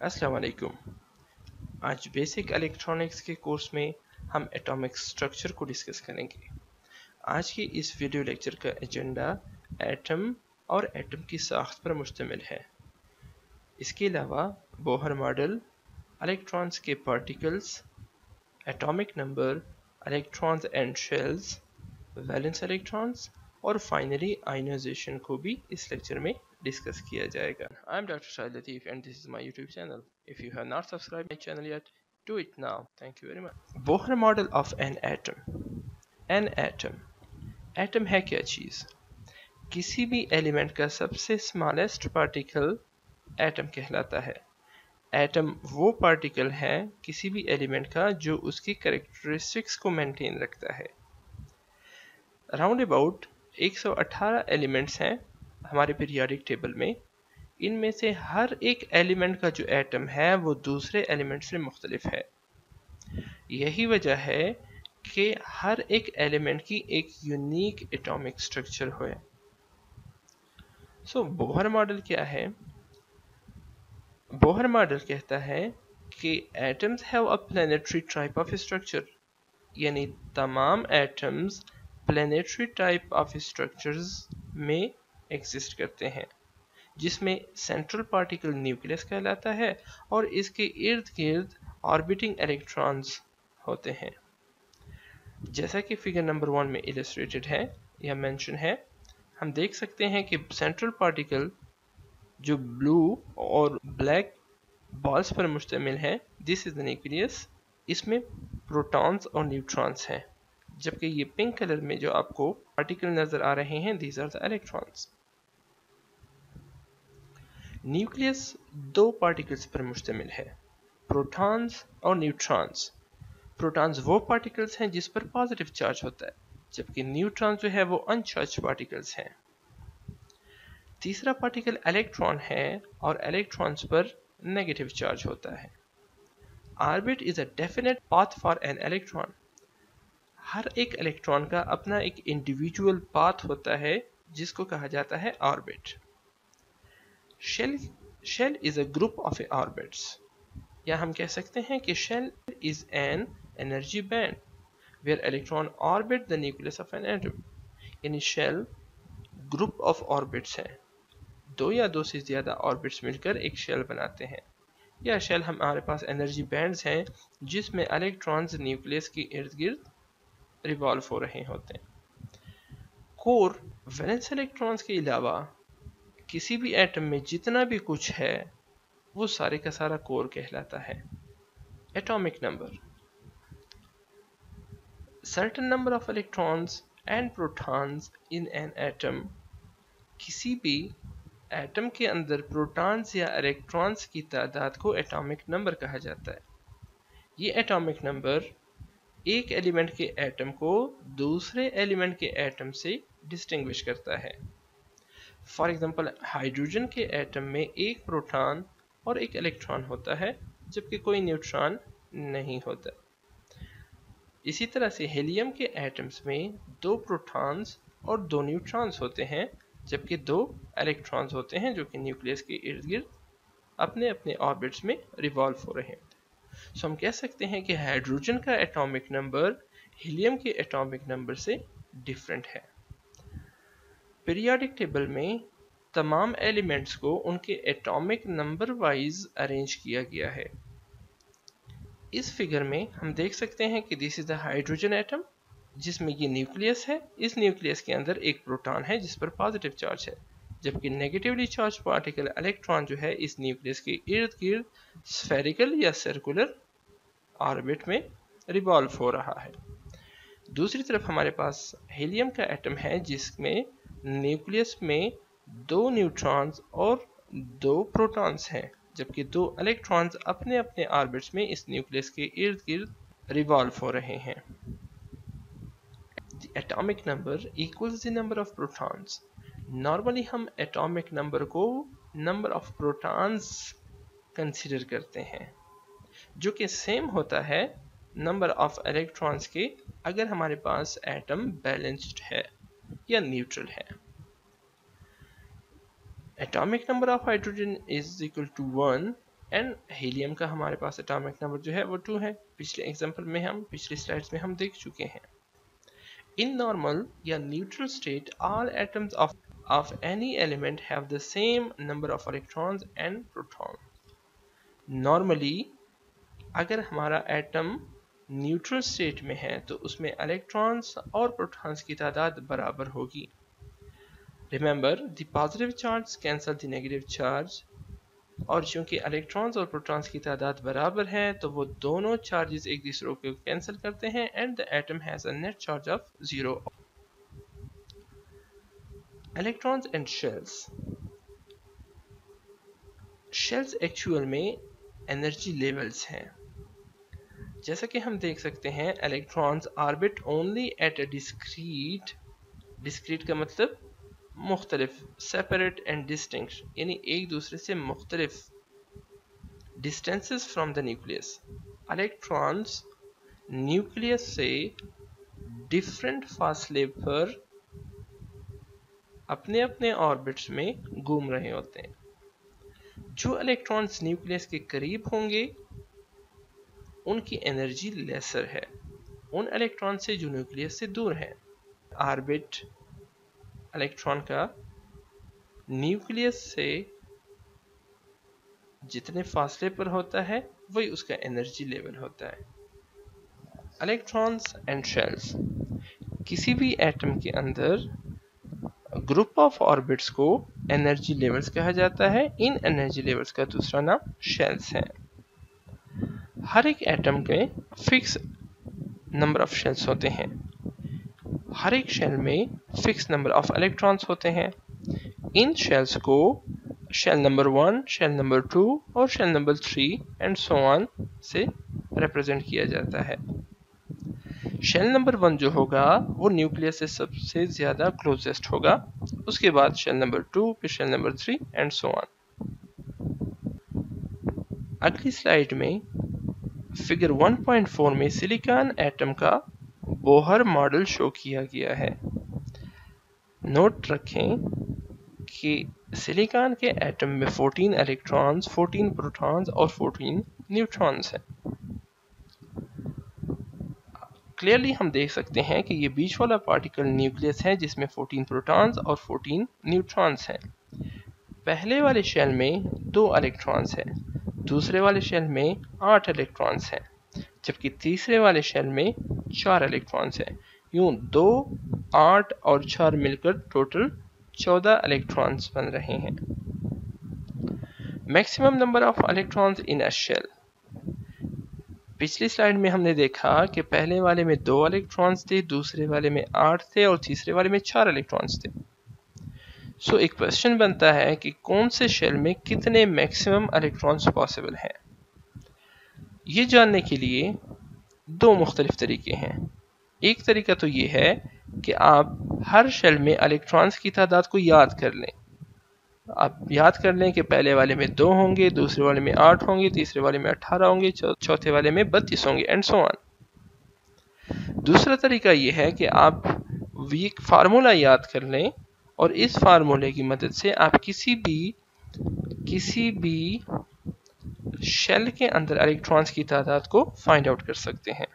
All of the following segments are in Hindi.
अस्सलाम वालेकुम। आज बेसिक इलेक्ट्रॉनिक्स के कोर्स में हम एटॉमिक स्ट्रक्चर को डिस्कस करेंगे। आज के इस वीडियो लेक्चर का एजेंडा एटम और एटम की साख्त पर मुश्तमिल है। इसके अलावा बोहर मॉडल इलेक्ट्रॉन्स के particles atomic number electrons and shells valence electrons और फाइनली आयनाइजेशन को भी इस लेक्चर में डिस्कस किया जाएगा। I am doctor Shahid Latif and this is my YouTube channel if you have not subscribe my channel yet do it now thank you very much Bohr model of an atom an atom atom है क्या चीज़? किसी भी एलिमेंट का सबसे स्मॉलेस्ट पार्टिकल एटम कहलाता है। एटम वो पार्टिकल है किसी भी एलिमेंट का जो उसकी करेक्टरिस्टिक्स को मेंटेन रखता है। राउंड अबाउट 118 एलिमेंट्स हैं हमारे पीरियोडिक टेबल में, इनमें से हर एक एलिमेंट का जो एटम है, वो दूसरे एलिमेंट से मुख्तलिफ़ है। यही वजह है कि हर एक एलिमेंट की एक यूनिक एटॉमिक स्ट्रक्चर हो सो बोहर मॉडल क्या है? बोहर मॉडल कहता है कि atoms have a planetary type of structure यानी तमाम atoms planetary type of structures में एग्जिस्ट करते हैं, जिसमें सेंट्रल पार्टिकल न्यूक्लियस कहलाता है और इसके इर्द गिर्द ऑर्बिटिंग इलेक्ट्रॉन्स होते हैं। जैसा कि फिगर नंबर वन में इलस्ट्रेटेड है या मेंशन है, हम देख सकते हैं कि सेंट्रल पार्टिकल जो ब्लू और ब्लैक बॉल्स पर मुश्तमिल है दिस इज़ द न्यूक्लियस इसमें प्रोटॉन्स और न्यूट्रॉन्स हैं, जबकि ये पिंक कलर में जो आपको पार्टिकल नज़र आ रहे हैं these are the electrons nucleus दो पार्टिकल्स पर मुश्तमिल है। प्रोटॉन्स और न्यूट्रॉन्स प्रोटॉन्स वो पार्टिकल्स हैं जिस पर पॉजिटिव चार्ज होता है, जबकि न्यूट्रॉन जो है वो अनचार्ज पार्टिकल्स हैं। तीसरा पार्टिकल इलेक्ट्रॉन है और इलेक्ट्रॉन्स पर नेगेटिव चार्ज होता है। Orbit is a definite path for an electron हर एक इलेक्ट्रॉन का अपना एक इंडिविजुअल पाथ होता है, जिसको कहा जाता है orbit shell shell is a group of orbits या हम कह सकते हैं कि shell is an energy band where electron orbit the nucleus of an atom यानी शेल ग्रुप ऑफ़ ऑर्बिट्स है. दो या दो से ज़्यादा ऑर्बिट्स मिलकर एक शेल बनाते हैं. या शेल हमारे पास एनर्जी बैंड्स हैं, जिसमें इलेक्ट्रॉन्स न्यूक्लियस के इर्द गिर्द रिवॉल्व हो रहे होते हैं. कोर वैलेंस इलेक्ट्रॉन्स के अलावा किसी भी एटम में जितना भी कुछ है, वो सारे का सारा कोर कहलाता है। Atomic number certain number of electrons and protons in an atom किसी भी एटम के अंदर प्रोटॉन्स या इलेक्ट्रॉन्स की तादाद को एटॉमिक नंबर कहा जाता है। ये एटॉमिक नंबर एक एलिमेंट के एटम को दूसरे एलिमेंट के एटम से डिस्टिंग्विश करता है। फॉर एग्जांपल हाइड्रोजन के एटम में एक प्रोटॉन और एक इलेक्ट्रॉन होता है, जबकि कोई न्यूट्रॉन नहीं होता। इसी तरह से हीलियम के एटम्स में दो प्रोटॉन्स और दो न्यूट्रॉन्स होते हैं, जबकि दो इलेक्ट्रॉन्स होते हैं, जो कि न्यूक्लियस के इर्द गिर्द अपने अपने ऑर्बिट्स में रिवॉल्व हो रहे हैं। सो हम कह सकते हैं कि हाइड्रोजन का एटॉमिक नंबर हीलियम के एटॉमिक नंबर से डिफरेंट है। पीरियोडिक टेबल में तमाम एलिमेंट्स को उनके एटॉमिक नंबर वाइज अरेंज किया गया है। इस फिगर में हम देख सकते हैं कि this is the hydrogen atom जिसमें ये न्यूक्लियस है। इस न्यूक्लियस के अंदर एक प्रोटॉन है, जिस पर पॉजिटिव चार्ज है, जबकि नेगेटिवली चार्ज पार्टिकल इलेक्ट्रॉन जो है, इस न्यूक्लियस के इर्द गिर्द स्फेरिकल या सर्कुलर ऑर्बिट में रिवॉल्व हो रहा है। दूसरी तरफ़ हमारे पास हीलियम का एटम है, जिसमें न्यूक्लियस में दो न्यूट्रॉन्स और दो प्रोटॉन्स हैं, जबकि दो इलेक्ट्रॉन्स अपने अपने ऑर्बिट्स में इस न्यूक्लियस के इर्द गिर्द रिवॉल्व हो रहे हैं। Atomic number equals the number of protons normally हम एटॉमिक नंबर को नंबर ऑफ़ प्रोटॉन्स कंसिडर करते हैं, जो कि सेम होता है नंबर ऑफ़ इलेक्ट्रॉन्स के, अगर हमारे पास एटम बैलेंस्ड है। या न्यूट्रल है। Atomic number of hydrogen is equal to one and helium का हमारे पास एटॉमिक नंबर जो है वो टू है। पिछले एग्जांपल में हम, पिछली स्लाइड्स में हम देख चुके हैं। इन नॉर्मल या neutral state all atoms of of any element have the same number of electrons and protons. Normally, अगर हमारा एटम न्यूट्रल स्टेट में है तो उसमें इलेक्ट्रॉन्स और प्रोटॉन्स की तादाद बराबर होगी। Remember the positive charge cancel the negative charge और चूँकि इलेक्ट्रॉन्स और प्रोटॉन्स की तादाद बराबर है तो वो दोनों चार्जेस एक दूसरे को कैंसिल करते हैं and the atom has a net charge of zero electrons and shells shells actual में एनर्जी लेवल्स हैं। जैसा कि हम देख सकते हैं electrons orbit only at a discrete discrete का मतलब मुख्तलिफ़ सेपरेट एंड डिस्टिंक्ट यानी एक दूसरे से मुख्तलिफ़ distances from the nucleus electrons nucleus से डिफरेंट फासले पर अपने अपने ऑर्बिट्स में घूम रहे होते हैं। जो इलेक्ट्रॉन्स न्यूक्लियस के करीब होंगे उनकी एनर्जी लेसर है। उन इलेक्ट्रॉन से जो न्यूक्लियस से दूर है। ऑर्बिट इलेक्ट्रॉन का न्यूक्लियस से जितने फासले पर होता है, वही उसका एनर्जी लेवल होता है। इलेक्ट्रॉन्स एंड शेल्स, किसी भी एटम के अंदर ग्रुप ऑफ़ ऑर्बिट्स को एनर्जी लेवल्स कहा जाता है। इन एनर्जी लेवल्स का दूसरा नाम शेल्स है। हर एक एटम के फिक्स नंबर ऑफ़ शेल्स होते हैं। हर एक शेल में फिक्स नंबर ऑफ़ इलेक्ट्रॉन्स होते हैं। इन शेल्स को shell number one shell number two और shell number three and so on से रिप्रेजेंट किया जाता है। शेल नंबर वन जो होगा, वो न्यूक्लियस से सबसे ज़्यादा क्लोजेस्ट होगा। उसके बाद शेल नंबर टू फिर shell number three and so on अगली स्लाइड में फिगर 1.4 में सिलिकॉन एटम का बोहर मॉडल शो किया गया है। नोट रखें कि सिलिकॉन के एटम में 14 इलेक्ट्रॉन्स 14 प्रोटॉन्स और 14 न्यूट्रॉन्स हैं। क्लियरली हम देख सकते हैं कि ये बीच वाला पार्टिकल न्यूक्लियस है जिसमें 14 प्रोटॉन्स और 14 न्यूट्रॉन्स हैं। पहले वाले शेल में दो इलेक्ट्रॉन्स हैं। दूसरे वाले शेल में आठ इलेक्ट्रॉन्स हैं, जबकि तीसरे वाले शेल में चार इलेक्ट्रॉन्स हैं। यूँ दो, आठ और चार मिलकर टोटल चौदह इलेक्ट्रॉन्स बन रहे हैं। Maximum number of electrons in a shell पिछली स्लाइड में हमने देखा कि पहले वाले में दो इलेक्ट्रॉन्स थे, दूसरे वाले में आठ थे और तीसरे वाले में चार इलेक्ट्रॉन्स थे। सो एक क्वेश्चन बनता है कि कौन से शेल में कितने मैक्सिमम इलेक्ट्रॉन्स पॉसिबल हैं? ये जानने के लिए दो मुख्तलिफ़ तरीके हैं। एक तरीका तो ये है कि आप हर शेल में इलेक्ट्रॉन्स की तादाद को याद कर लें। आप याद कर लें कि पहले वाले में दो होंगे, दूसरे वाले में आठ होंगे, तीसरे वाले में अठारह होंगे चौथे वाले में बत्तीस होंगे एंड सो ऑन दूसरा तरीका यह है कि आप वीक फार्मूला याद कर लें और इस फार्मूले की मदद से आप किसी भी किसी भी शेल के अंदर इलेक्ट्रॉन्स की तादाद को फाइंड आउट कर सकते हैं।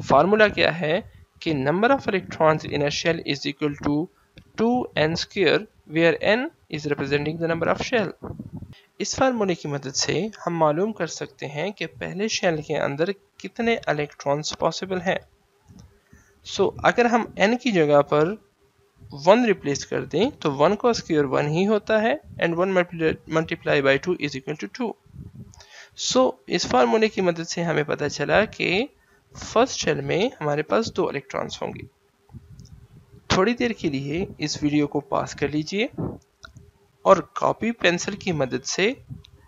फार्मूला क्या है कि number of electrons in a shell is equal to two n square where n is representing the number of shell इस फार्मूले की मदद से हम मालूम कर सकते हैं कि पहले शेल के अंदर कितने इलेक्ट्रॉन्स पॉसिबल हैं। सो so, अगर हम n की जगह पर वन रिप्लेस कर दें तो वन का स्क्वेयर वन ही होता है and one multiply by two is equal to two so इस फार्मूले की मदद से हमें पता चला कि फ़र्स्ट शेल में हमारे पास दो इलेक्ट्रॉन्स होंगे। थोड़ी देर के लिए इस वीडियो को पास कर लीजिए, और कॉपी पेंसिल की मदद से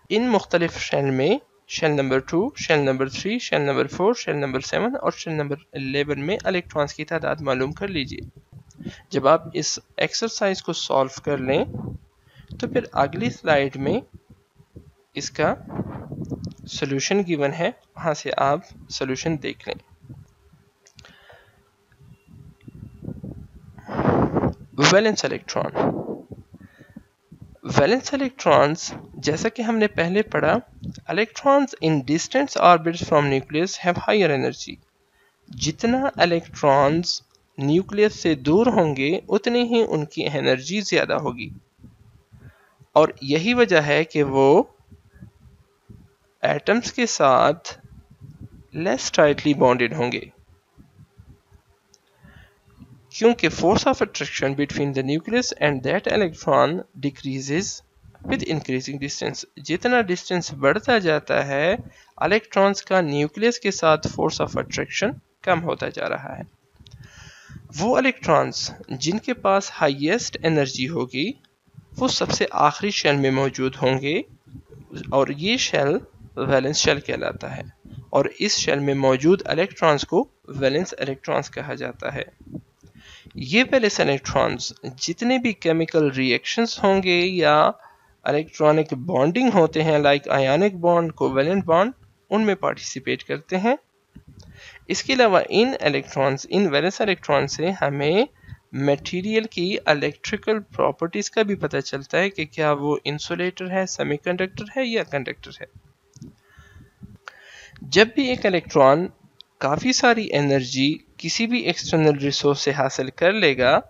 इन मुख्तलिफ़ शेल में shell number two shell number three shell number four shell number seven और शेल नंबर एलेवन में इलेक्ट्रॉन्स की तादाद मालूम कर लीजिए। जब आप इस एक्सरसाइज को सॉल्व कर लें तो फिर अगली स्लाइड में इसका सॉल्यूशन गिवन है। वहाँ से आप सॉल्यूशन देख लें। वैलेंस इलेक्ट्रॉन वैलेंस इलेक्ट्रॉन्स जैसा कि हमने पहले पढ़ा electrons in distance orbits from nucleus have higher energy जितना इलेक्ट्रॉन्स न्यूक्लियस से दूर होंगे, उतनी ही उनकी एनर्जी ज़्यादा होगी। और यही वजह है कि वो एटम्स के साथ लेस टाइटली बॉन्डेड होंगे। क्योंकि force of attraction between the nucleus and that electron decreases with increasing distance जितना डिस्टेंस बढ़ता जाता है इलेक्ट्रॉन्स का न्यूक्लियस के साथ फोर्स ऑफ़ अट्रैक्शन कम होता जा रहा है। वो इलेक्ट्रॉन्स जिनके पास हाईएस्ट एनर्जी होगी, वो सबसे आखिरी शेल में मौजूद होंगे और ये शेल वैलेंस शेल कहलाता है और इस शेल में मौजूद इलेक्ट्रॉन्स को वैलेंस इलेक्ट्रॉन्स कहा जाता है। ये वैलेंस इलेक्ट्रॉन्स जितने भी केमिकल रिएक्शंस होंगे या इलेक्ट्रॉनिक बॉन्डिंग होते हैं like ionic bond covalent bond उनमें पार्टिसिपेट करते हैं। इसके अलावा इन इलेक्ट्रॉन्स इन वैलेंस इलेक्ट्रॉन से हमें मटेरियल की इलेक्ट्रिकल प्रॉपर्टीज़ का भी पता चलता है कि क्या वो इंसुलेटर है सेमीकंडक्टर है या कंडक्टर है। जब भी एक इलेक्ट्रॉन काफ़ी सारी एनर्जी किसी भी एक्सटर्नल रिसोर्स से हासिल कर लेगा,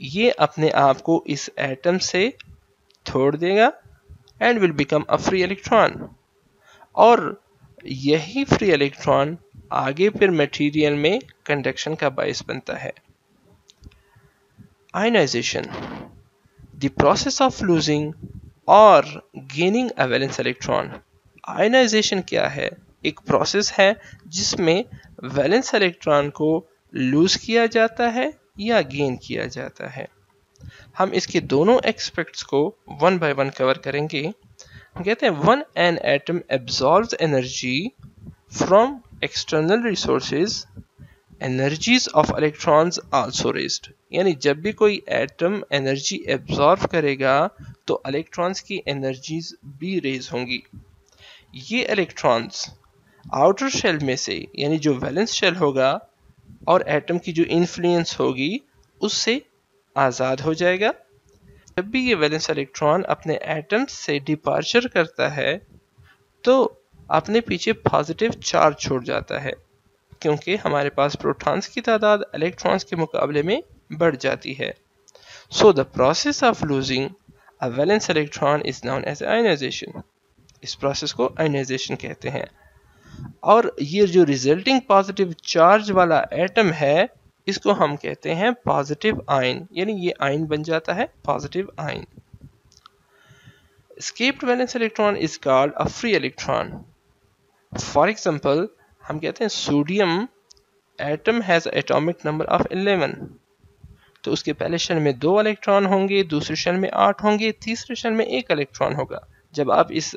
ये अपने आप को इस एटम से छोड़ देगा and will become a free electron और यही फ्री इलेक्ट्रॉन आगे फिर मटेरियल में कंडक्शन का बायस बनता है। Ionization the process of losing और गेनिंग वैलेंस इलेक्ट्रॉन आयनाइजेशन क्या है? एक प्रोसेस है जिसमें वैलेंस इलेक्ट्रॉन को लूज किया जाता है या गेन किया जाता है। हम इसके दोनों एक्सपेक्ट्स को वन बाय वन कवर करेंगे। हम कहते हैं when an atom absorb energy from external resources energies of electrons also raised. यानी जब भी कोई एटम एनर्जी एब्जॉर्व करेगा तो इलेक्ट्रॉन्स की एनर्जीज भी रेज होंगी। ये इलेक्ट्रॉन्स आउटर शेल में से, यानी जो वैलेंस शेल होगा, और एटम की जो इन्फ्लुएंस होगी, उससे आज़ाद हो जाएगा। जब भी ये वैलेंस इलेक्ट्रॉन अपने एटम से डिपार्चर करता है तो अपने पीछे पॉजिटिव चार्ज छोड़ जाता है, क्योंकि हमारे पास प्रोटॉन्स की तादाद इलेक्ट्रॉन्स के मुकाबले में बढ़ जाती है। So the process of losing a valence electron is known as ionization इस प्रोसेस को आयनाइजेशन कहते हैं। और ये जो रिजल्टिंग पॉजिटिव चार्ज वाला एटम है, इसको हम कहते हैं पॉजिटिव आयन यानी ये आयन बन जाता है positive ion escaped valence electron is called a free electron. For example हम कहते हैं sodium atom has atomic number of 11 तो उसके पहले शेल में दो इलेक्ट्रॉन होंगे, दूसरे शेल में आठ होंगे, तीसरे शेल में एक इलेक्ट्रॉन होगा। जब आप इस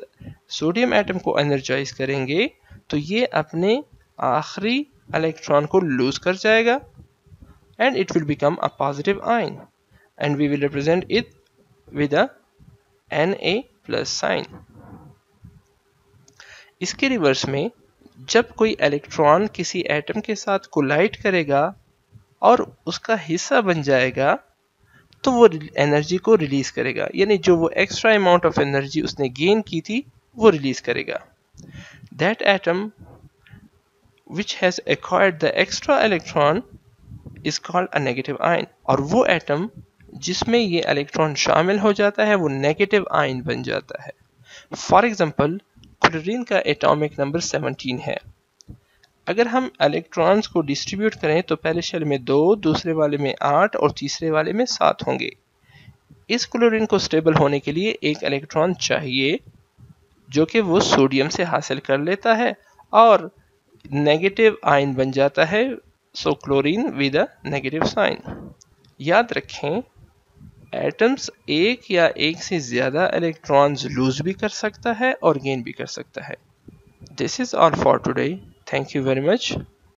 सोडियम एटम को एनर्जाइज करेंगे तो ये अपने आखिरी इलेक्ट्रॉन को लूज कर जाएगा and it will become a positive ion and we will represent it with N A plus sign इसके रिवर्स में जब कोई इलेक्ट्रॉन किसी एटम के साथ कोलाइड करेगा और उसका हिस्सा बन जाएगा तो वो एनर्जी को रिलीज़ करेगा। यानी जो वो एक्स्ट्रा अमाउंट ऑफ़ एनर्जी उसने गेन की थी, वो रिलीज़ करेगा। That atom which has acquired the extra electron is called a negative ion और वो एटम जिसमें ये इलेक्ट्रॉन शामिल हो जाता है, वो नेगेटिव आयन बन जाता है। फॉर एग्ज़ाम्पल क्लोरीन का एटॉमिक नंबर 17 है। अगर हम इलेक्ट्रॉन्स को डिस्ट्रीब्यूट करें तो पहले शेल में दो, दूसरे वाले में आठ और तीसरे वाले में सात होंगे। इस क्लोरीन को स्टेबल होने के लिए एक इलेक्ट्रॉन चाहिए, जो कि वो सोडियम से हासिल कर लेता है और नेगेटिव आयन बन जाता है, so chlorine with a negative sign. याद रखें एटम्स एक या एक से ज़्यादा इलेक्ट्रॉन्स लूज भी कर सकता है और गेन भी कर सकता है। This is all for today thank you very much